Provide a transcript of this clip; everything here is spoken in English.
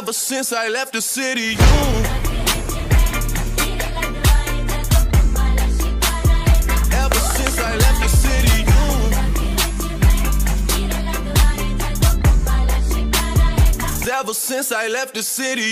Ever since I left the city, you. Ever since I left the city, you. Ever since I left the city.